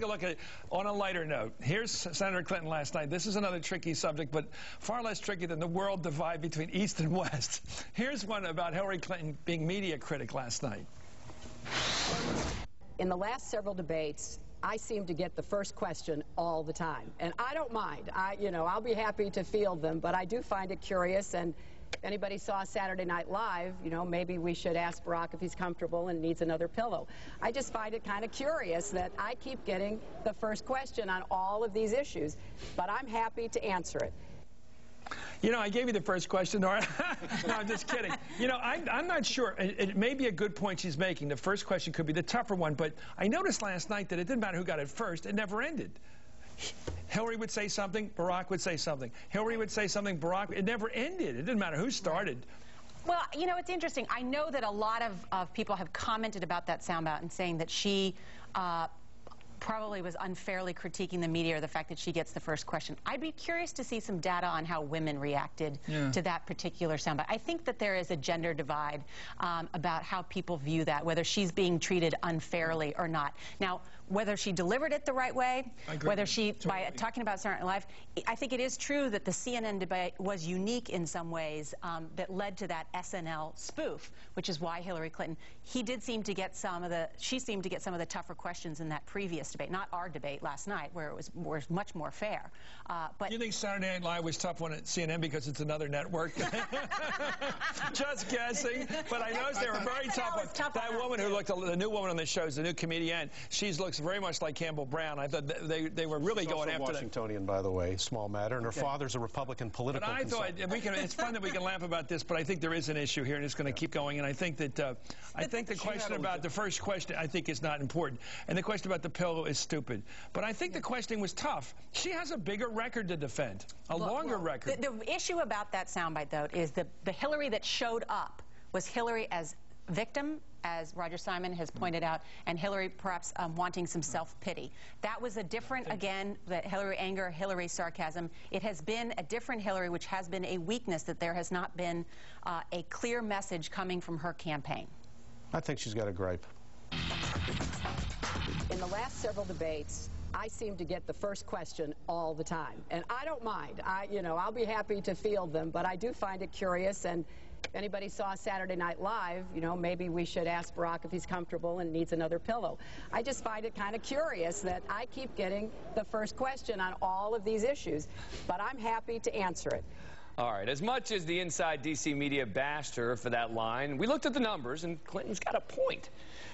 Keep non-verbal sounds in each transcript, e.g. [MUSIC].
Take a look at it on a lighter note. Here's Senator Clinton last night. This is another tricky subject, but far less tricky than the world divide between East and West. [LAUGHS] Here's one about Hillary Clinton being media critic last night. In the last several debates, I seem to get the first question all the time. And I don't mind. I, you know, I'll be happy to field them, but I do find it curious. And anybody saw Saturday Night Live, you know, maybe we should ask Barack if he's comfortable and needs another pillow. I just find it kind of curious that I keep getting the first question on all of these issues, but I'm happy to answer it. You know, I gave you the first question, Norah. [LAUGHS] no, I'm just kidding. You know, I'm, I'm not sure. It, it, may be a good point she's making. The first question could be the tougher one, but I noticed last night that it didn't matter who got it first. It never ended. Hillary would say something, Barack would say something. Hillary would say something, Barack. It never ended. It didn't matter who started. Well, you know, it's interesting. I know that a lot of, of people have commented about that soundbite and saying that she uh, probably was unfairly critiquing the media or the fact that she gets the first question. I'd be curious to see some data on how women reacted yeah. to that particular soundbite. I think that there is a gender divide um, about how people view that, whether she's being treated unfairly or not. Now, whether she delivered it the right way, whether she, totally. by talking about Saturday Night Live, I think it is true that the CNN debate was unique in some ways um, that led to that SNL spoof, which is why Hillary Clinton, he did seem to get some of the, she seemed to get some of the tougher questions in that previous debate, not our debate last night, where it was, was much more fair. Uh, but you think Saturday Night Live was tough one at CNN because it's another network? [LAUGHS] Just guessing, but I [LAUGHS] noticed they were very tough. tough that woman who looked, the new woman on the show is the new comedian. She looks very much like Campbell Brown. I thought they they were really She's going after Washingtonian, that. Washingtonian, by the way, small matter, and her okay. father's a Republican political. But I consultant. thought we can. It's fun that we can laugh about this, but I think there is an issue here, and it's going to yeah. keep going. And I think that uh, I think the question about the first question I think is not important, and the question about the pillow is stupid. But I think the questioning was tough. She has a bigger record to defend, a well, longer well, record. The, the, issue about that soundbite, though, is the, the Hillary that showed up was Hillary as victim, as Roger Simon has pointed out, and Hillary perhaps um, wanting some self-pity. That was a different, again, that Hillary anger, Hillary sarcasm. It has been a different Hillary, which has been a weakness that there has not been uh, a clear message coming from her campaign. I think she's got a gripe. In the last several debates, I seem to get the first question all the time. And I don't mind. I, you know, I'll be happy to field them, but I do find it curious. And if anybody saw Saturday Night Live, you know, maybe we should ask Barack if he's comfortable and needs another pillow. I just find it kind of curious that I keep getting the first question on all of these issues, but I'm happy to answer it. All right, as much as the inside D.C. media bashed her for that line, we looked at the numbers, and Clinton's got a point.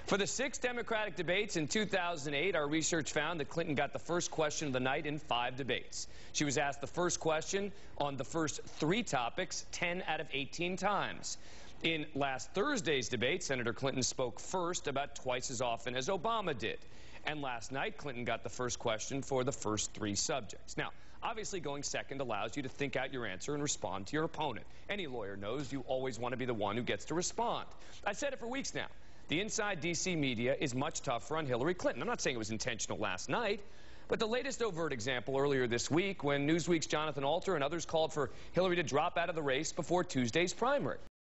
For the six Democratic debates in 2008, our research found that Clinton got the first question of the night in five debates. She was asked the first question on the first three topics 10 out of 18 times. In last Thursday's debate, Senator Clinton spoke first about twice as often as Obama did. And last night, Clinton got the first question for the first three subjects. Now, obviously, going second allows you to think out your answer and respond to your opponent. Any lawyer knows you always want to be the one who gets to respond. I've said it for weeks now. The inside D.C. media is much tougher on Hillary Clinton. I'm not saying it was intentional last night, but the latest overt example earlier this week when Newsweek's Jonathan Alter and others called for Hillary to drop out of the race before Tuesday's primary.